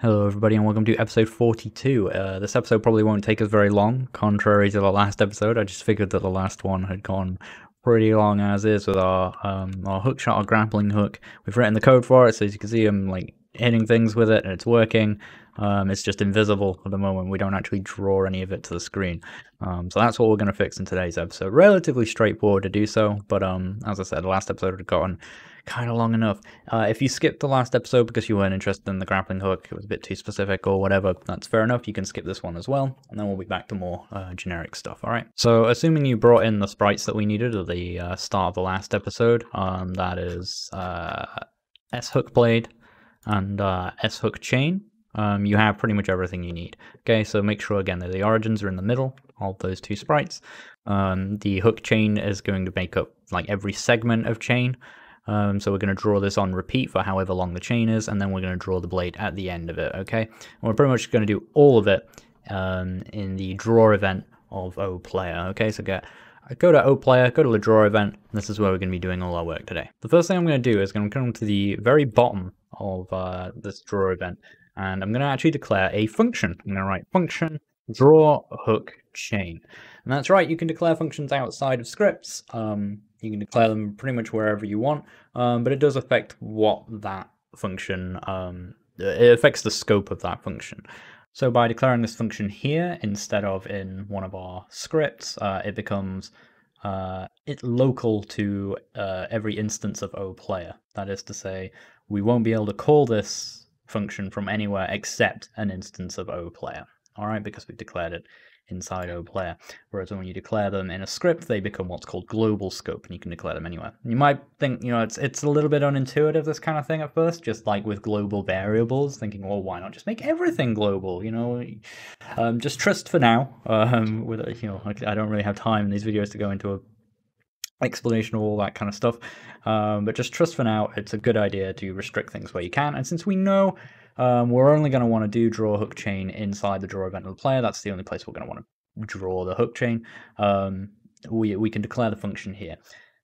Hello, everybody, and welcome to episode 42. Uh, this episode probably won't take us very long, contrary to the last episode. I just figured that the last one had gone pretty long as is with our um, our hook shot, our grappling hook. We've written the code for it, so as you can see, I'm like hitting things with it, and it's working. Um, it's just invisible at the moment. We don't actually draw any of it to the screen. Um, so that's what we're going to fix in today's episode. Relatively straightforward to do so, but um, as I said, the last episode had gotten kind of long enough. Uh, if you skipped the last episode because you weren't interested in the grappling hook, it was a bit too specific or whatever, that's fair enough. You can skip this one as well, and then we'll be back to more uh, generic stuff. All right. So, assuming you brought in the sprites that we needed at the uh, start of the last episode, um, that is uh, S hook blade and uh, S hook chain. Um, you have pretty much everything you need. Okay, so make sure again that the origins are in the middle of those two sprites. Um, the hook chain is going to make up like every segment of chain. Um, so we're going to draw this on repeat for however long the chain is, and then we're going to draw the blade at the end of it, okay? And we're pretty much going to do all of it um, in the draw event of O player, okay? So get go to O player, go to the draw event, this is where we're going to be doing all our work today. The first thing I'm going to do is going to come to the very bottom of uh, this draw event, and I'm going to actually declare a function. I'm going to write function draw hook chain. And that's right, you can declare functions outside of scripts. Um, you can declare them pretty much wherever you want, um, but it does affect what that function, um, it affects the scope of that function. So by declaring this function here instead of in one of our scripts, uh, it becomes uh, it local to uh, every instance of O player. That is to say, we won't be able to call this function from anywhere except an instance of O player. All right, because we've declared it inside O player. Whereas when you declare them in a script, they become what's called global scope, and you can declare them anywhere. You might think, you know, it's it's a little bit unintuitive this kind of thing at first, just like with global variables, thinking, well, why not just make everything global? You know, um, just trust for now. Um, with you know, I don't really have time in these videos to go into a explanation of all that kind of stuff. Um, but just trust for now, it's a good idea to restrict things where you can. And since we know um, we're only going to want to do draw hook chain inside the draw event of the player. That's the only place we're going to want to draw the hook chain. Um, we, we can declare the function here.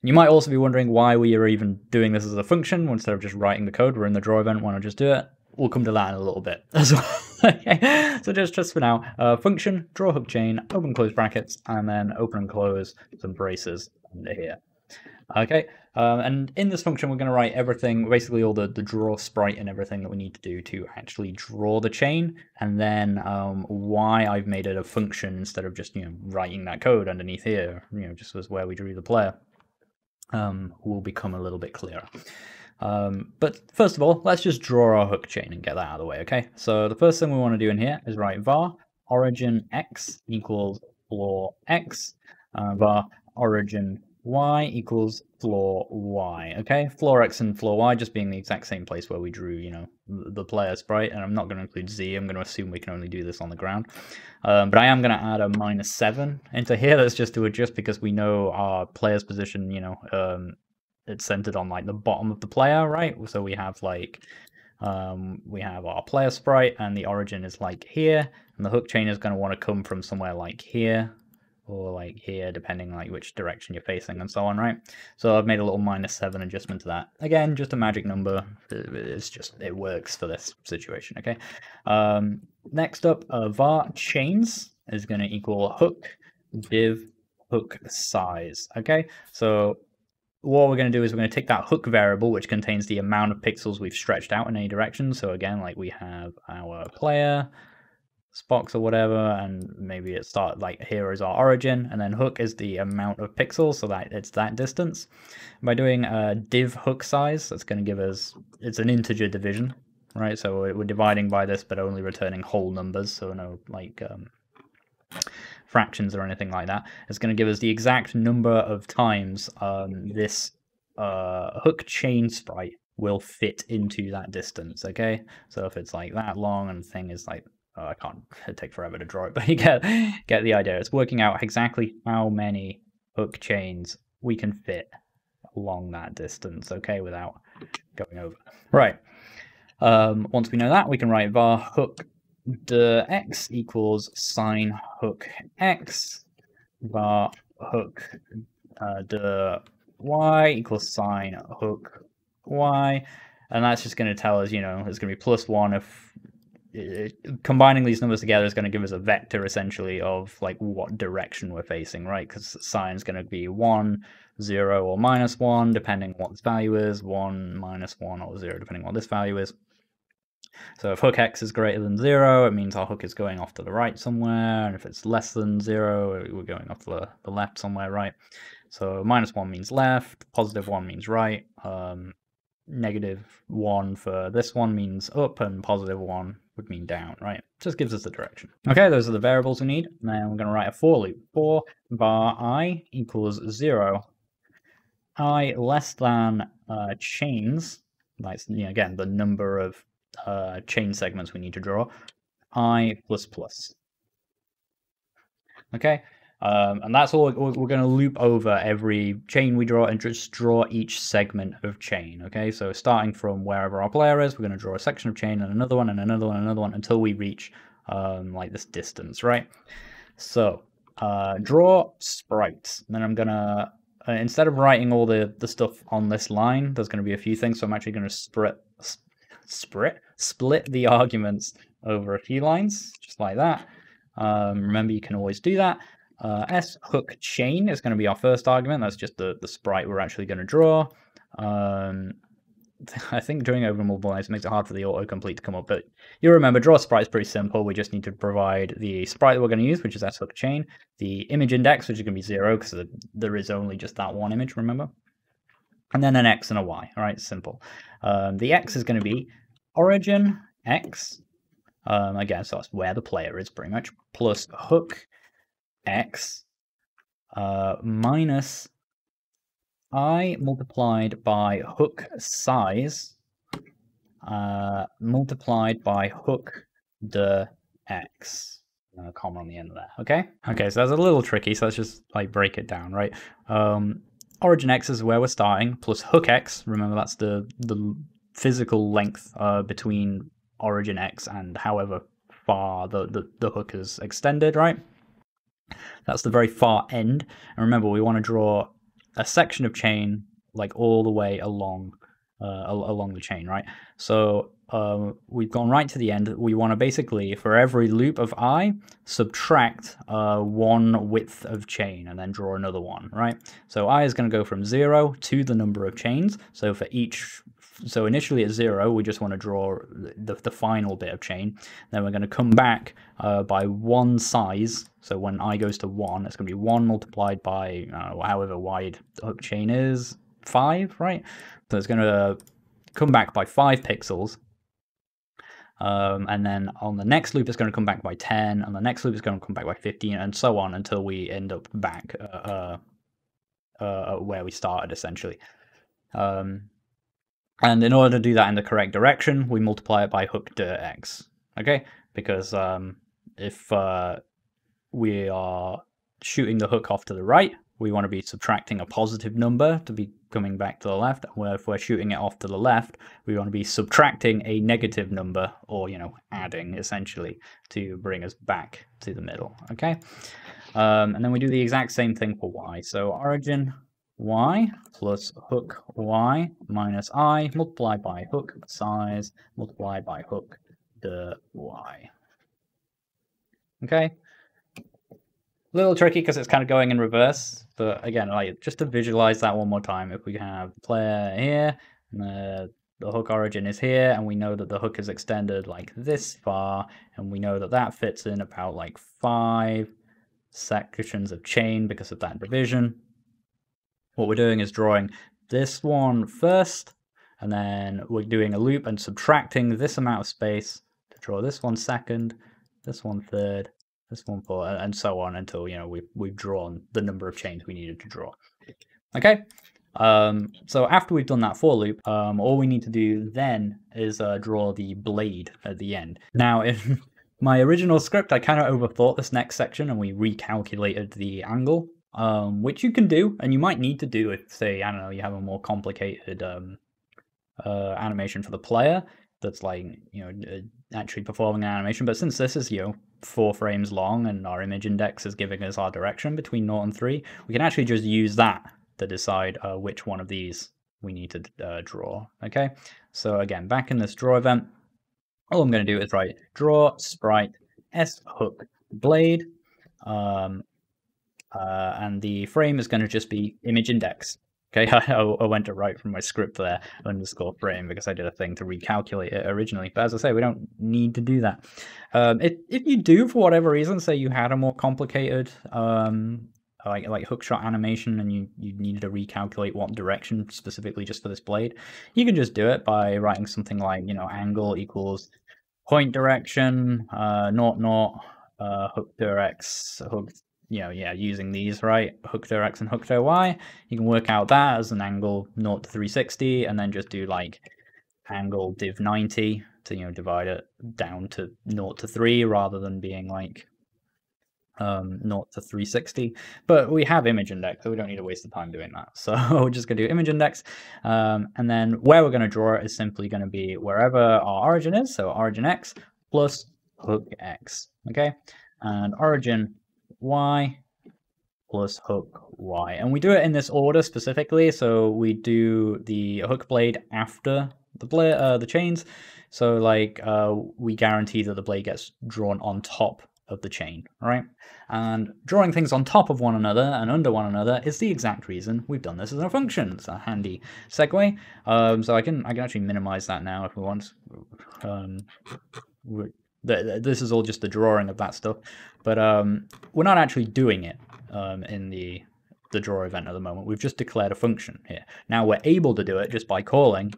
You might also be wondering why we are even doing this as a function instead of just writing the code. We're in the draw event, why not just do it? We'll come to that in a little bit as well. okay, so just, just for now, uh, function, draw hook chain, open close brackets, and then open and close some braces under here. Okay, um, and in this function, we're going to write everything, basically all the, the draw sprite and everything that we need to do to actually draw the chain, and then um, why I've made it a function instead of just, you know, writing that code underneath here, you know, just as where we drew the player, um, will become a little bit clearer. Um, but first of all, let's just draw our hook chain and get that out of the way, okay? So the first thing we want to do in here is write var origin x equals floor x, uh, var origin y equals floor y. Okay, floor x and floor y just being the exact same place where we drew, you know, the player sprite. And I'm not going to include z. I'm going to assume we can only do this on the ground. Um, but I am going to add a minus seven into here. That's just to adjust because we know our player's position, you know, um, it's centered on like the bottom of the player, right? So we have like um, we have our player sprite and the origin is like here and the hook chain is going to want to come from somewhere like here or like here, depending like which direction you're facing and so on, right? So I've made a little minus seven adjustment to that. Again, just a magic number. It's just, it works for this situation, okay? Um, next up, uh, var chains is going to equal hook div hook size, okay? So what we're going to do is we're going to take that hook variable, which contains the amount of pixels we've stretched out in any direction. So again, like we have our player, Spox or whatever, and maybe it start like here is our origin, and then hook is the amount of pixels, so that it's that distance. By doing a div hook size, that's going to give us it's an integer division, right? So we're dividing by this, but only returning whole numbers, so no like um, fractions or anything like that. It's going to give us the exact number of times um, this uh, hook chain sprite will fit into that distance. Okay, so if it's like that long and the thing is like I can't take forever to draw it, but you get get the idea. It's working out exactly how many hook chains we can fit along that distance, okay, without going over. Right. Um, once we know that, we can write var hook de x equals sign hook x var hook uh, de y equals sign hook y, and that's just going to tell us, you know, it's going to be plus one if combining these numbers together is going to give us a vector essentially of like what direction we're facing, right? Because sign is going to be 1, 0, or minus 1, depending on what this value is, 1, minus 1, or 0, depending on what this value is. So if hook x is greater than 0, it means our hook is going off to the right somewhere, and if it's less than 0, we're going off the, the left somewhere, right? So minus 1 means left, positive 1 means right, um, negative 1 for this one means up, and positive 1 would mean down, right? Just gives us the direction. Okay, those are the variables we need. Now we're going to write a for loop. For var i equals 0, i less than uh, chains, like, you know, again, the number of uh, chain segments we need to draw, i plus plus. Okay, um, and that's all we're, we're going to loop over every chain we draw and just draw each segment of chain. Okay, so starting from wherever our player is, we're going to draw a section of chain and another one and another one and another one until we reach um, like this distance, right? So uh, draw sprites. And then I'm going to, uh, instead of writing all the, the stuff on this line, there's going to be a few things. So I'm actually going to split, split, split the arguments over a few lines, just like that. Um, remember, you can always do that. Uh, S hook chain is going to be our first argument. That's just the, the sprite we're actually going to draw. Um, I think doing over multiple lines makes it hard for the autocomplete to come up, but you remember draw sprite is pretty simple. We just need to provide the sprite that we're going to use, which is S hook chain, the image index, which is going to be zero because there is only just that one image, remember? And then an X and a Y, all right, simple. Um, the X is going to be origin X, um, again, so that's where the player is pretty much, plus hook x uh, minus i multiplied by hook size uh, multiplied by hook the x. Comma on the end of that. Okay. Okay. So that's a little tricky. So let's just like break it down, right? Um, origin x is where we're starting plus hook x. Remember that's the the physical length uh, between origin x and however far the, the the hook is extended, right? That's the very far end. And remember, we want to draw a section of chain like all the way along uh, along the chain, right? So um, we've gone right to the end. We want to basically, for every loop of i, subtract uh, one width of chain and then draw another one, right? So i is going to go from 0 to the number of chains. So for each so initially at zero, we just want to draw the, the final bit of chain. Then we're going to come back uh, by one size. So when i goes to one, it's going to be one multiplied by uh, however wide chain is, five, right? So it's going to come back by five pixels. Um, and then on the next loop, it's going to come back by 10, and the next loop is going to come back by 15, and so on until we end up back uh, uh, uh where we started, essentially. Um, and in order to do that in the correct direction, we multiply it by hook to x. Okay, because um, if uh, we are shooting the hook off to the right, we want to be subtracting a positive number to be coming back to the left. Where if we're shooting it off to the left, we want to be subtracting a negative number, or you know, adding essentially to bring us back to the middle. Okay, um, and then we do the exact same thing for y. So origin y plus hook y minus i multiplied by hook size multiplied by hook the y. Okay. Little tricky because it's kind of going in reverse, but again, like just to visualize that one more time, if we have the player here, and the, the hook origin is here, and we know that the hook is extended like this far, and we know that that fits in about like five sections of chain because of that division what we're doing is drawing this one first, and then we're doing a loop and subtracting this amount of space to draw this one second, this one third, this one fourth, and so on until you know we've we've drawn the number of chains we needed to draw. Okay. Um, so after we've done that for loop, um, all we need to do then is uh, draw the blade at the end. Now, in my original script, I kind of overthought this next section and we recalculated the angle um, which you can do, and you might need to do if, say, I don't know, you have a more complicated um, uh, animation for the player that's like, you know, uh, actually performing an animation. But since this is, you know, four frames long and our image index is giving us our direction between 0 and 3, we can actually just use that to decide uh, which one of these we need to uh, draw. Okay, so again, back in this draw event, all I'm going to do is write draw sprite s hook blade, um, uh, and the frame is going to just be image index. Okay, I, I went to write from my script there underscore frame because I did a thing to recalculate it originally. But as I say, we don't need to do that. Um, if if you do for whatever reason, say you had a more complicated um, like like hookshot animation and you you needed to recalculate what direction specifically just for this blade, you can just do it by writing something like you know angle equals point direction, uh, naught naught, uh, hook directs, hook you know, yeah, using these, right, hook to x and hook to y, you can work out that as an angle 0 to 360, and then just do like angle div 90 to, you know, divide it down to 0 to 3 rather than being like um, 0 to 360. But we have image index, so we don't need to waste the time doing that. So we're just going to do image index. Um, and then where we're going to draw it is simply going to be wherever our origin is. So origin x plus hook x. Okay. And origin y plus hook y. And we do it in this order specifically. So we do the hook blade after the blade, uh, the chains. So like uh, we guarantee that the blade gets drawn on top of the chain, right? And drawing things on top of one another and under one another is the exact reason we've done this as a function. It's a handy segue. Um, so I can I can actually minimize that now if we want. Um, this is all just the drawing of that stuff, but um, we're not actually doing it um, in the the draw event at the moment. We've just declared a function here. Now we're able to do it just by calling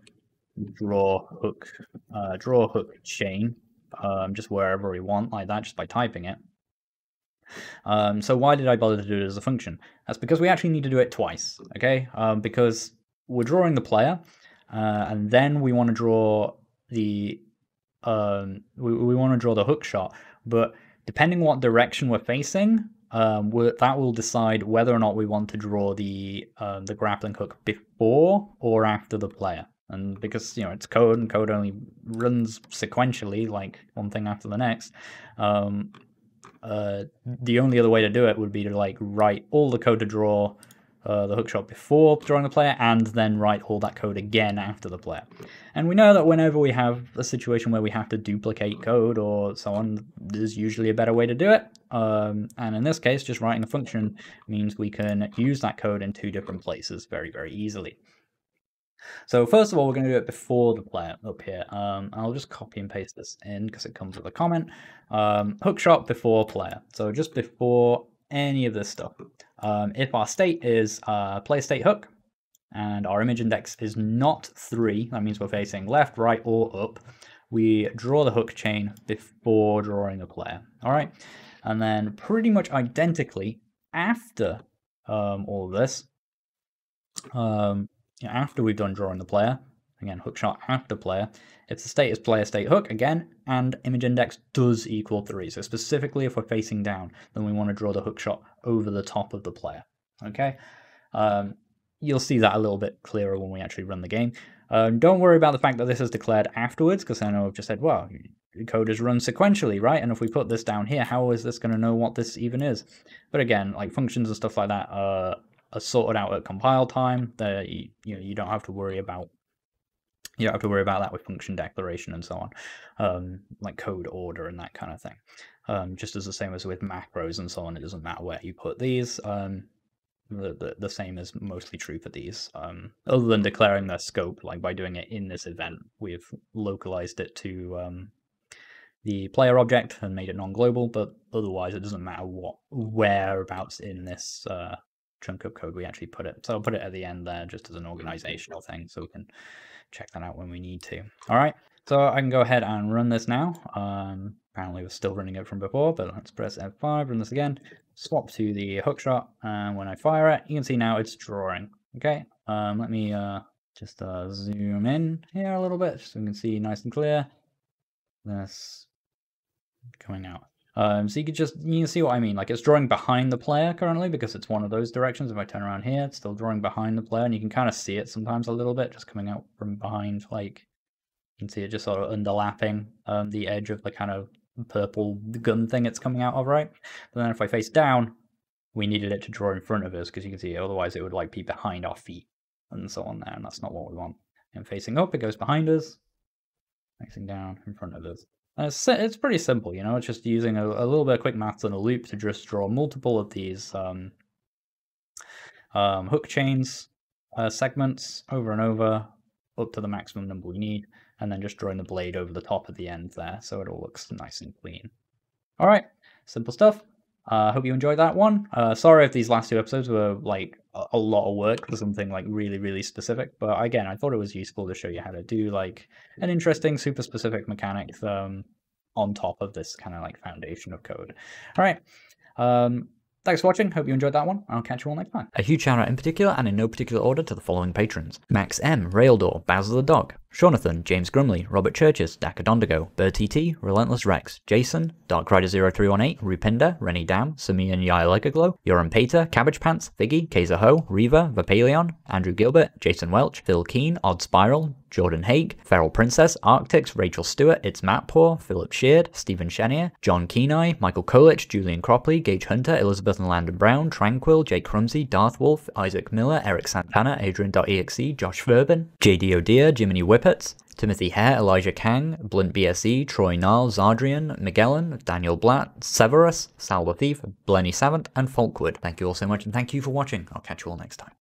draw hook uh, draw hook chain um, just wherever we want like that just by typing it. Um, so why did I bother to do it as a function? That's because we actually need to do it twice, okay? Um, because we're drawing the player, uh, and then we want to draw the um, we, we want to draw the hook shot, but depending what direction we're facing, um, that will decide whether or not we want to draw the um, the grappling hook before or after the player. And because you know it's code and code only runs sequentially, like one thing after the next, um, uh, the only other way to do it would be to like write all the code to draw uh, the hookshot before drawing the player and then write all that code again after the player. And we know that whenever we have a situation where we have to duplicate code or so on, there's usually a better way to do it. Um, and in this case, just writing a function means we can use that code in two different places very, very easily. So first of all, we're going to do it before the player up here. Um, I'll just copy and paste this in because it comes with a comment. Um, hookshot before player. So just before any of this stuff. Um, if our state is uh, play state hook and our image index is not 3, that means we're facing left, right, or up, we draw the hook chain before drawing the player. All right, and then pretty much identically after um, all of this, um, after we've done drawing the player, again, hook shot after player, if the state is player state hook, again, and image index does equal 3. So specifically if we're facing down, then we want to draw the hook shot over the top of the player. Okay, um, You'll see that a little bit clearer when we actually run the game. Um, don't worry about the fact that this is declared afterwards, because I know I've just said, well, code is run sequentially, right? And if we put this down here, how is this going to know what this even is? But again, like functions and stuff like that are, are sorted out at compile time. That you, you know you don't have to worry about you don't have to worry about that with function declaration and so on, um, like code order and that kind of thing. Um, just as the same as with macros and so on, it doesn't matter where you put these. Um, the, the, the, same is mostly true for these. Um, other than declaring their scope, like by doing it in this event, we've localized it to um, the player object and made it non-global, but otherwise it doesn't matter what whereabouts in this uh, chunk of code we actually put it. So I'll put it at the end there just as an organizational thing so we can check that out when we need to. All right, so I can go ahead and run this now. Um, apparently we're still running it from before, but let's press F5, run this again, swap to the hookshot, and when I fire it, you can see now it's drawing. Okay, um, let me uh, just uh, zoom in here a little bit so we can see nice and clear. This coming out. Um, so you can just, you see what I mean. Like it's drawing behind the player currently because it's one of those directions. If I turn around here, it's still drawing behind the player and you can kind of see it sometimes a little bit just coming out from behind. Like you can see it just sort of underlapping um, the edge of the kind of purple gun thing it's coming out of, right? But then if I face down, we needed it to draw in front of us because you can see otherwise it would like be behind our feet and so on there. And that's not what we want. And facing up, it goes behind us. facing down in front of us. It's, it's pretty simple, you know, it's just using a, a, little bit of quick maths and a loop to just draw multiple of these um, um, hook chains uh, segments over and over up to the maximum number we need, and then just drawing the blade over the top at the end there so it all looks nice and clean. All right, simple stuff. I uh, hope you enjoyed that one. Uh, sorry if these last two episodes were like a, lot of work for something like really, really specific. But again, I thought it was useful to show you how to do like an interesting, super specific mechanic um, on top of this kind of like foundation of code. All right. Um, Thanks for watching, hope you enjoyed that one, I'll catch you all next time. A huge shout out in particular, and in no particular order, to the following patrons. Max M, Raildor, Bowser the Dog, Jonathan, James Grumley, Robert Churches, Daka Dondigo, T, Relentless Rex, Jason, Dark Rider 0318, Rupinder, Rennie Dam, Samian Yalegaglow, Yoram Pater, Cabbage Pants, Figgy, Kaiser Ho, Reva, Vapalion, Andrew Gilbert, Jason Welch, Phil Keen, Odd Spiral, Jordan Haig, Feral Princess, Arctics, Rachel Stewart, It's Matt Poor, Philip Sheard, Stephen Chenier, John Kenai, Michael Kolich, Julian Cropley, Gage Hunter, Elizabeth and Landon Brown, Tranquil, Jake Crumsey, Darth Wolf, Isaac Miller, Eric Santana, Adrian.exe, Josh Verben, JD O'Deer, Jiminy Timothy Hare, Elijah Kang, Blunt BSE, Troy Niles, Zadrian, Magellan, Daniel Blatt, Severus, Sal Thief, Blenny Savant, and Folkwood. Thank you all so much and thank you for watching. I'll catch you all next time.